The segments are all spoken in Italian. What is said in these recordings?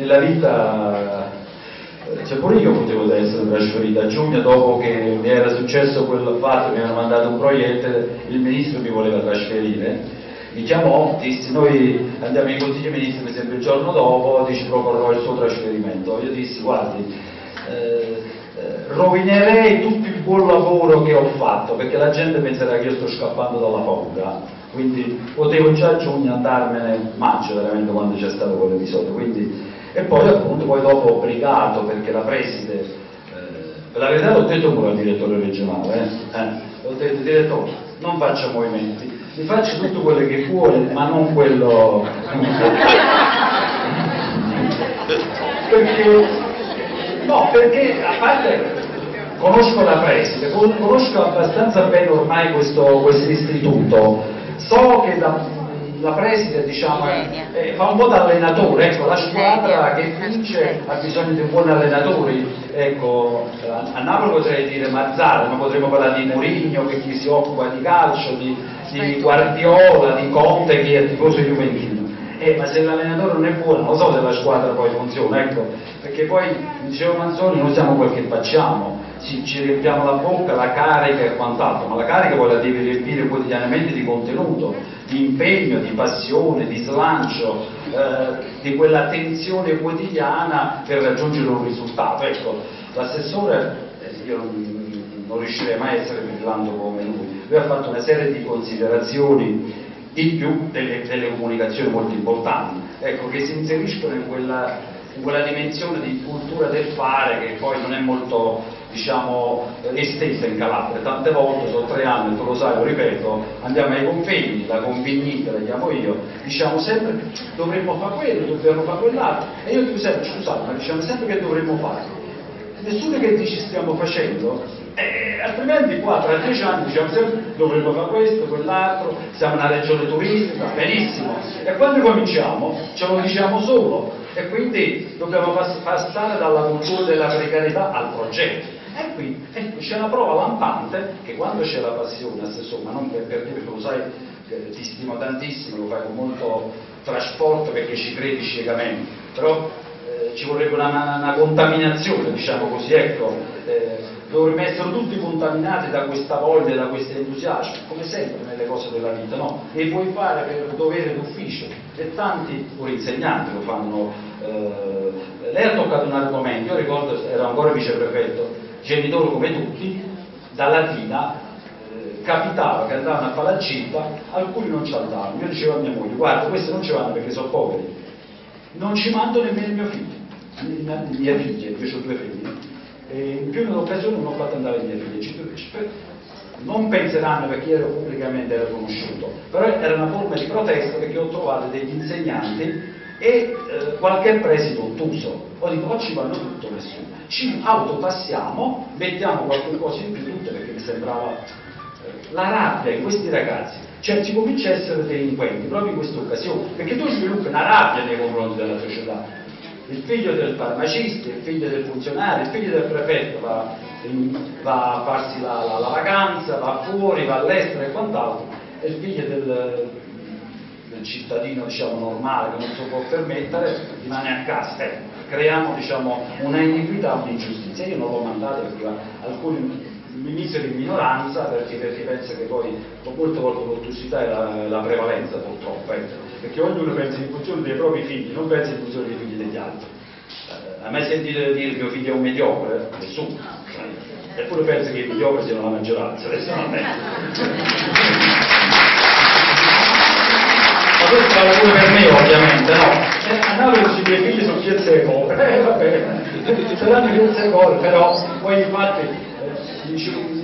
nella vita cioè pure io potevo essere trasferito a giugno dopo che mi era successo quel fatto, mi hanno mandato un proiettile, il ministro mi voleva trasferire, mi chiamò, disse noi andiamo in consiglio ministro mi sembra il giorno dopo, dice proporrò il suo trasferimento. Io dissi guardi, eh, eh, rovinerei tutto il buon lavoro che ho fatto perché la gente penserà che io sto scappando dalla paura. Quindi potevo già a giugno andarmene maggio veramente quando c'è stato quell'episodio quindi e poi appunto poi dopo obbligato perché la preside eh, la verità l'ho detto pure al direttore regionale eh, eh, ho detto direttore non faccia movimenti mi faccia tutto quello che vuole ma non quello perché no perché a parte conosco la preside conosco abbastanza bene ormai questo, questo istituto. So che da la preside diciamo, eh, fa un po' da allenatore, ecco, la squadra che vince ha bisogno di buoni allenatori, ecco, a Napoli potrei dire Mazzara, ma potremmo parlare di Mourinho che chi si occupa di calcio, di, di Guardiola, di Conte che è tifoso Juventino. Eh, ma se l'allenatore non è buono, non so se la squadra poi funziona, ecco, perché poi, diceva Manzoni, noi siamo quel che facciamo, ci, ci riempiamo la bocca, la carica e quant'altro, ma la carica poi la riempire quotidianamente di contenuto, di impegno, di passione, di slancio, eh, di quella tensione quotidiana per raggiungere un risultato. Ecco, l'assessore, eh, io non, non riuscirei mai a essere brillante come lui, lui ha fatto una serie di considerazioni in più delle, delle comunicazioni molto importanti, ecco, che si inseriscono in quella, in quella dimensione di cultura del fare che poi non è molto diciamo, estesa in Calabria. Tante volte, sono tre anni, tu lo sai, lo ripeto, andiamo ai convegni, la convignita la chiamo io, diciamo sempre dovremmo fare quello, dobbiamo fare quell'altro. E io dico sempre, scusate, ma diciamo sempre che dovremmo fare. Nessuno che dice stiamo facendo, eh, altrimenti qua tra dieci anni diciamo sempre dovremmo fare questo, quell'altro, siamo una regione turistica, benissimo. E quando cominciamo ce lo diciamo solo e quindi dobbiamo passare dalla cultura della precarietà al progetto. E qui c'è una prova lampante che quando c'è la passione, assessore, ma non per, per te perché lo sai, ti stimo tantissimo, lo fai con molto trasporto perché ci credi ciecamente, però eh, ci vorrebbe una, una, contaminazione, diciamo così, ecco, eh, dovremmo essere tutti contaminati da questa voglia, da questo entusiasmo, come sempre nelle cose della vita, no? E puoi fare per dovere d'ufficio, e tanti pure insegnanti lo fanno. Eh, lei ha toccato un argomento, io ricordo, ero ancora viceprefetto, genitori come tutti, da Latina eh, capitava che andavano a fare la gita, alcuni non ci andavano, io dicevo a mia moglie, guarda, questi non ci vanno perché sono poveri, non ci mando nemmeno mio figlio, mia, mia figlia, io ho due figli, e in più un'occasione non ho fatto andare i miei figli, non penseranno perché ero pubblicamente conosciuto, però era una forma di protesta perché ho trovato degli insegnanti e eh, qualche preside ottuso, o dico, o ci vanno tutto nessuno, ci autopassiamo, mettiamo qualche cosa in più, tutte perché mi sembrava eh, la rabbia in questi ragazzi, cioè si comincia a essere delinquenti proprio in questa occasione, perché tu sviluppi una rabbia nei confronti della società. Il figlio del farmacista, il figlio del funzionario, il figlio del prefetto va, va a farsi la, la, la, vacanza, va fuori, va all'estero e quant'altro, e il figlio del, del cittadino diciamo, normale che non si può permettere rimane a casa. Eh, creiamo diciamo, una iniquità, un'ingiustizia. Io non l'ho mandato perché alcuni miseri in minoranza perché, perché pensa che poi molte volte l'ottusità è la, la, prevalenza purtroppo, eh. Perché ognuno pensa in funzione dei propri figli, non pensa in funzione dei figli degli altri. Eh, a me sentite dire che mio figlio è un mediocre? Nessuno. Eppure pensa che i mediocri siano la maggioranza, adesso non è questo vale pure per me ovviamente, no? Eh, a Napoli i miei figli sono piezze e cose, eh vabbè, saranno piezze e cose, però poi infatti eh,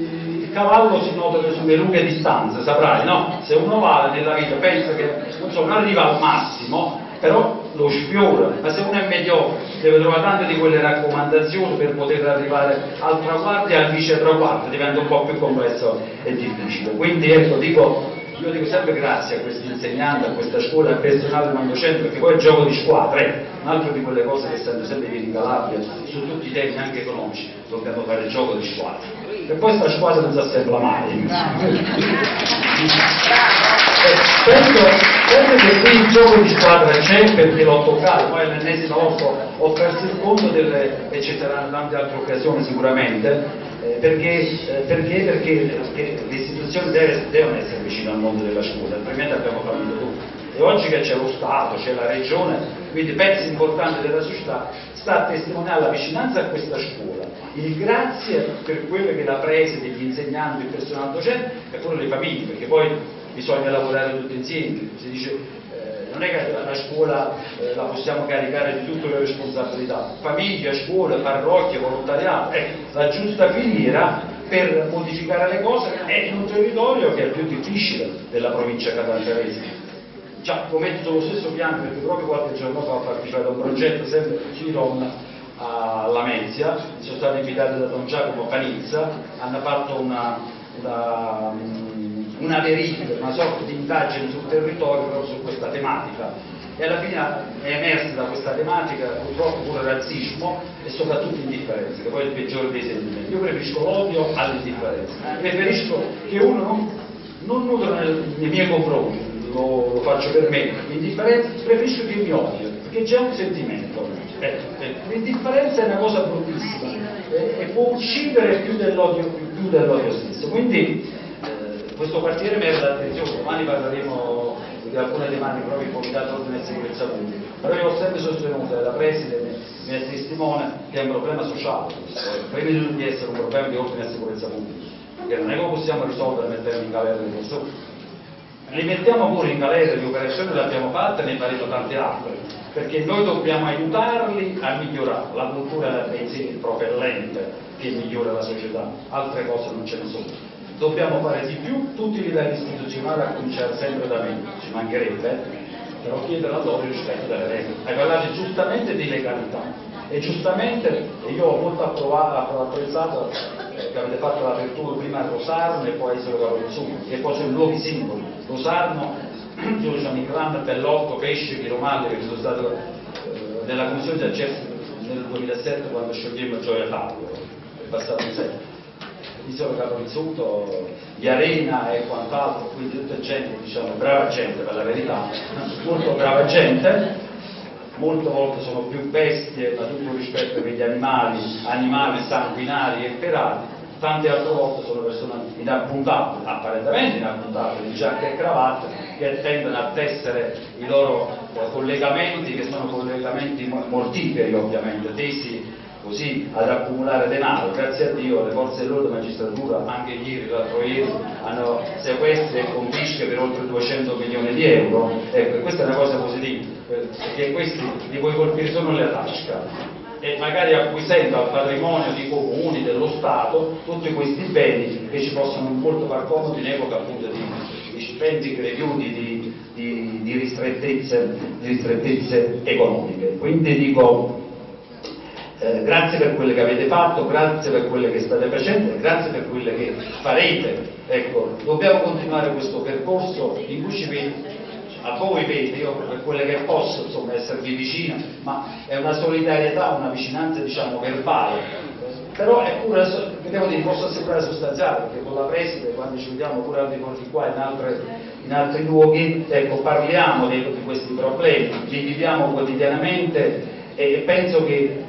cavallo si nota sulle lunghe distanze, saprai, no? Se uno va nella vita pensa che so, non arriva al massimo, però lo sfiora, ma se uno è mediocre deve trovare tante di quelle raccomandazioni per poter arrivare al traguardo e al vice traguardo, diventa un po' più complesso e difficile. Quindi ecco, dico io dico sempre grazie a questi insegnanti, a questa scuola, al personale non docente, perché poi è gioco di squadra, eh? un'altra di quelle cose che stanno sempre dire in Calabria, su tutti i temi anche economici, dobbiamo fare il gioco di squadra. E poi questa squadra non si assembla mai. penso, penso, che qui il gioco di squadra c'è perché l'ho toccato, poi l'ennesima volta ho perso il conto delle, e ci saranno tante altre occasioni sicuramente, eh, perché, eh, perché, perché, perché, le istituzioni devono essere vicine al mondo della scuola, altrimenti abbiamo fallito tutti. E oggi che c'è lo Stato, c'è la Regione, quindi pezzi importanti della società, sta a testimoniare la vicinanza a questa scuola, il grazie per quello che la presa degli insegnanti, il personale docente e pure le famiglie, perché poi bisogna lavorare tutti insieme, si dice non è che la scuola eh, la possiamo caricare di tutte le responsabilità, famiglia, scuola, parrocchia, volontariato, eh, la giusta filiera per modificare le cose è in un territorio che è il più difficile della provincia catanzarese già come sullo stesso piano perché proprio qualche giorno fa ho partecipato a un progetto sempre su Rom a Lamezia, sono stati invitati da Don Giacomo Panizza, hanno fatto una, una, una verifica, una sorta di indagine sul territorio proprio su questa tematica e alla fine è emersa da questa tematica purtroppo pure il razzismo e soprattutto l'indifferenza, che poi è il peggiore dei sentimenti. Io preferisco l'odio all'indifferenza, preferisco che uno non, non nutra nei miei confronti, lo, lo faccio per me, l'indifferenza preferisco che mi odio, perché c'è un sentimento. Eh, eh, l'indifferenza è una cosa bruttissima eh, e può uccidere più dell'odio, più dell'odio stesso. Quindi eh, questo quartiere merita attenzione, domani parleremo di alcune tematiche proprio il Comitato Ordine e Sicurezza Pubblica, però io ho sempre sostenuto, e la Preside mi è testimone, che è un problema sociale, prima di tutto essere un problema di ordine e sicurezza pubblica, che non è che possiamo risolvere mettendo in galera le persone, li mettiamo pure in galera di operazioni le abbiamo fatte ne faremo tante altre perché noi dobbiamo aiutarli a migliorare. La cultura del pensiero propellente che migliora la società altre cose non ce ne sono dobbiamo fare di più tutti i livelli istituzionali a cominciare sempre da me ci mancherebbe però chiedere a loro il rispetto delle regole. Hai parlato giustamente di legalità e giustamente e io ho molto approvato, apprezzato eh, che avete fatto l'apertura prima a Rosarno e poi a Isolo Caporizzuno che poi sono luoghi simboli Rosarno, Giorgio Micran, Bellotto, Pesce, Chiromalle che sono stato eh, nella commissione di accesso nel 2007 quando sciogliemmo Gioia Fabio è passato un secolo Isola Caporizzuto, di Arena e quant'altro, quindi tutta gente, diciamo, brava gente per la verità, molto brava gente, molte volte sono più bestie, da tutto rispetto per gli animali, animali sanguinari e ferati, tante altre volte sono persone inappuntate, apparentemente inappuntate, di giacca e cravatta, che tendono a tessere i loro eh, collegamenti, che sono collegamenti mortiferi ovviamente, tesi così ad accumulare denaro. Grazie a Dio le forze dell'ordine magistratura anche ieri, l'altro ieri, hanno sequestri e confische per oltre 200 milioni di euro. Ecco, questa è una cosa positiva, perché questi li puoi colpire solo nella tasca e magari acquisendo al patrimonio di comuni, dello Stato, tutti questi beni che ci possono molto far comodo in epoca appunto di, di stipendi creduti, di, di, di, ristrettezze, di ristrettezze economiche. Quindi dico eh, grazie per quelle che avete fatto, grazie per quelle che state facendo, grazie per quelle che farete. Ecco, dobbiamo continuare questo percorso in cui ci a voi vedi, io per quelle che posso insomma, esservi vicino, ma è una solidarietà, una vicinanza diciamo verbale, però è pure, devo dire, posso assicurare sostanziale, perché con la preside quando ci vediamo pure al di qua in, altre, in altri luoghi, ecco, parliamo di, di, questi problemi, li viviamo quotidianamente e penso che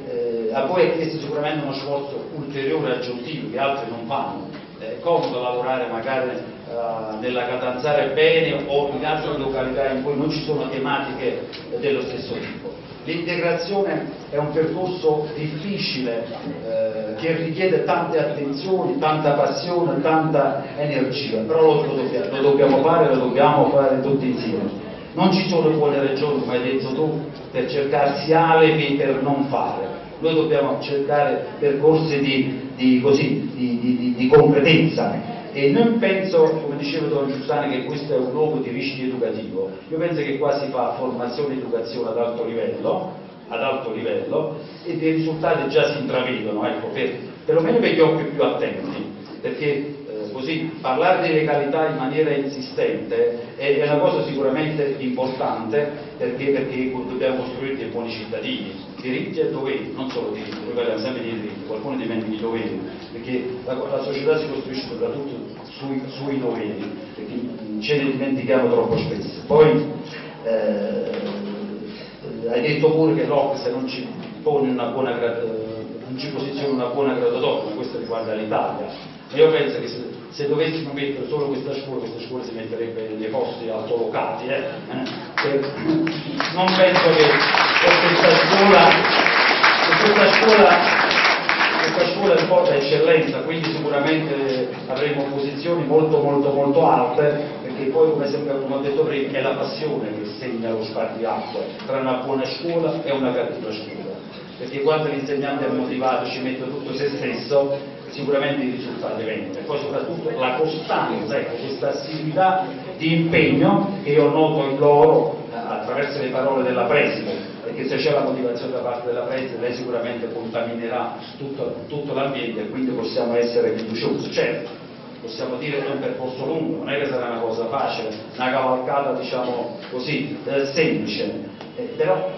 eh, a voi è sicuramente uno sforzo ulteriore aggiuntivo che altri non fanno, è comodo lavorare magari uh, nella Catanzare bene o in altre località in cui non ci sono tematiche dello stesso tipo. L'integrazione è un percorso difficile eh, che richiede tante attenzioni, tanta passione, tanta energia, però lo, lo, dobbiamo, fare, lo dobbiamo fare tutti insieme. Non ci sono buone ragioni, come hai detto tu, per cercarsi alibi per non fare. Noi dobbiamo cercare percorsi di, di, così, di, di concretezza. E non penso, come diceva Don Giussani, che questo è un luogo di rischio educativo, io penso che qua si fa formazione e educazione ad alto livello, ad alto livello e dei risultati già si intravedono, ecco, per, perlomeno per gli occhi più attenti, perché così parlare di legalità in maniera insistente è, una cosa sicuramente importante perché, perché dobbiamo costruire dei buoni cittadini, diritti e doveri, non solo diritti, noi parliamo sempre di diritti, qualcuno dimentica i doveri, perché la, la, società si costruisce soprattutto sui, sui doveri, perché ce ne dimentichiamo troppo spesso. Poi eh, hai detto pure che l'Ocse non ci pone una buona non ci posiziona una buona graduatoria, questo riguarda l'Italia. Io penso che se, se, dovessimo mettere solo questa scuola, questa scuola si metterebbe nei posti altolocati. Eh? Eh, non penso che questa scuola, questa scuola questa scuola è porta eccellenza, quindi sicuramente avremo posizioni molto molto molto alte, perché poi come, sempre, come ho detto prima è la passione che segna lo spartiacque tra una buona scuola e una cattiva scuola perché quando l'insegnante è motivato ci mette tutto se stesso, sicuramente i risultati vengono. E poi soprattutto la costanza, ecco, questa assiduità di impegno che io noto in loro eh, attraverso le parole della preside, perché se c'è la motivazione da parte della preside lei sicuramente contaminerà tutto, tutto l'ambiente e quindi possiamo essere fiduciosi. Certo, possiamo dire che è un percorso lungo, non è che sarà una cosa facile, una cavalcata diciamo così, eh, semplice, eh, però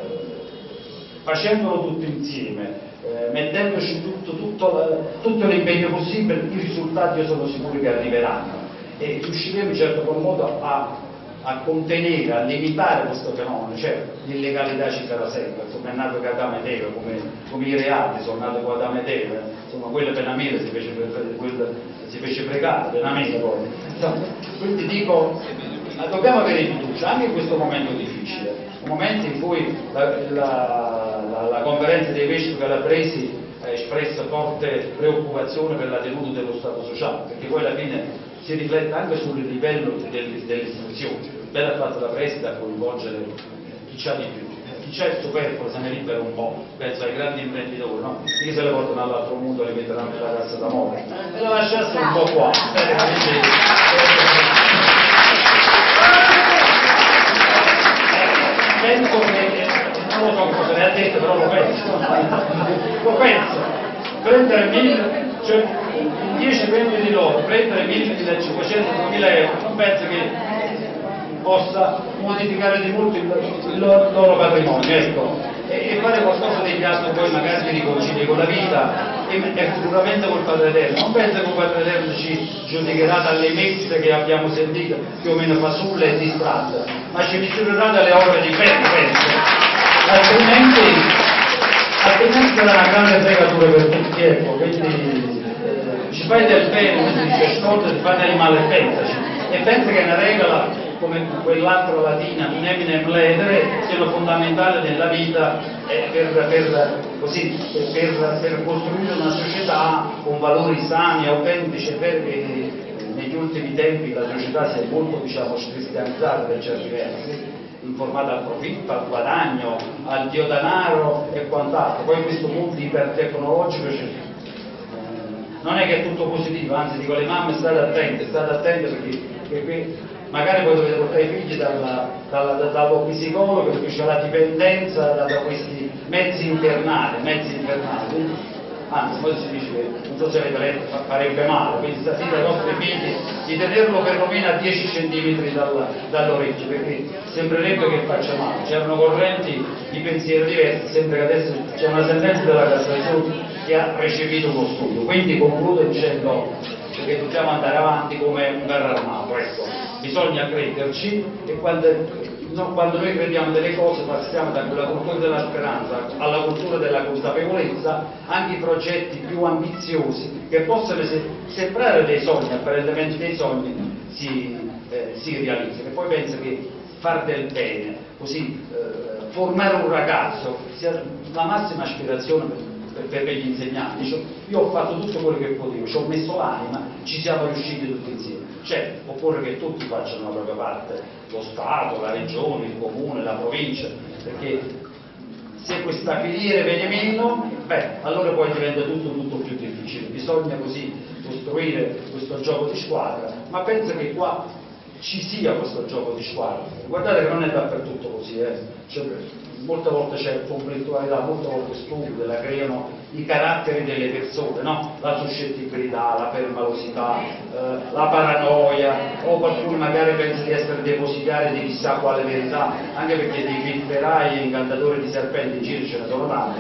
facendolo tutto insieme, eh, mettendoci tutto, tutto, tutto l'impegno possibile, i risultati io sono sicuro che arriveranno. E riusciremo in certo qual modo a, a, contenere, a limitare questo fenomeno, certo l'illegalità ci sarà sempre, insomma è nato che Adamo ed Eva, come, come, i reati sono nati con Adamo ed Eva, insomma quella penamela si fece, quella, si fece pregare, penamela poi, insomma, quindi dico, dobbiamo avere fiducia anche in questo momento difficile, un momento in cui la, la la, conferenza dei vescovi calabresi ha espresso forte preoccupazione per la tenuta dello Stato sociale, perché poi alla fine si riflette anche sul livello dell'istruzione. Bella fatta la presida a coinvolgere chi c'ha di più. Chi c'è il superfluo se ne libera un po', penso ai grandi imprenditori, no? Chi se le portano all'altro mondo le metteranno nella cassa d'amore. E la lasciassero un po' qua. penso che non lo so cosa ne ha detto, però lo penso. lo penso. Prendere mille, cioè in 10 membri di loro, prendere 1.500-2.000 euro, non penso che possa modificare di molto il, il loro, loro, patrimonio, ecco. E, e, fare qualcosa di piatto poi magari si riconcilia con la vita e, e sicuramente col Padre Eterno. Non penso che il Padre Eterno ci giudicherà dalle messe che abbiamo sentito più o meno fasulle e distratte, ma ci misurerà dalle opere di fede, penso altrimenti, altrimenti sarà una grande fregatura per tutti, ecco, quindi eh, ci fai del bene, dice ascolta, ti fai del male, pensaci. E pensa che una regola come quell'altra latina, nemine ledere, siano fondamentali nella vita eh, per, per, così, per, per, costruire una società con valori sani, autentici, perché negli ultimi tempi la società si è molto diciamo, cristianizzata per certi versi informata al profitto, al guadagno, al dio denaro e quant'altro. Poi in questo mondo ipertecnologico c'è non è che è tutto positivo, anzi dico alle mamme state attente, state attente perché, perché magari poi dovete portare i figli dalla, dalla, dallo psicologo perché c'è la dipendenza da, da, questi mezzi infernali, mezzi infernali anzi poi si dice che non so se letto farebbe male, quindi stasera ai nostri figli di tenerlo perlomeno a 10 cm dal, dall'orecchio, perché sembrerebbe che faccia male, c'erano correnti di pensiero diversi, sembra che adesso c'è una sentenza della Cassazione che ha recepito uno studio, quindi concludo dicendo che dobbiamo andare avanti come un carro armato, ecco. bisogna crederci e quando no, quando noi crediamo delle cose passiamo da quella cultura della speranza alla cultura della consapevolezza, anche i progetti più ambiziosi che possono sembrare dei sogni, apparentemente dei sogni, si, eh, si realizzano. E poi penso che far del bene, così eh, formare un ragazzo sia la massima aspirazione per per, per, gli insegnanti. Io ho fatto tutto quello che potevo, ci ho messo l'anima, ci siamo riusciti tutti insieme. Certo, occorre che tutti facciano la propria parte, lo Stato, la Regione, il Comune, la Provincia, perché se questa filiera viene meno, beh, allora poi diventa tutto, tutto più difficile. Bisogna così costruire questo gioco di squadra, ma penso che qua ci sia questo gioco di squadra. Guardate che non è dappertutto così, eh. cioè, molte volte c'è conflittualità, molte volte stupido, la creano i caratteri delle persone, no? la suscettibilità, la permalosità, eh, la paranoia, o qualcuno magari pensa di essere depositario di chissà quale verità, anche perché di pifferai e incantatori di serpenti in giro ce ne sono tanti.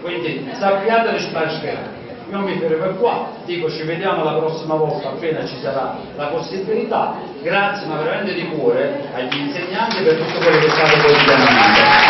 Quindi sappiate risparmiare. Io mi fermo qua, dico ci vediamo la prossima volta appena ci sarà la possibilità. Grazie ma veramente di cuore agli insegnanti per tutto quello che fate quotidianamente.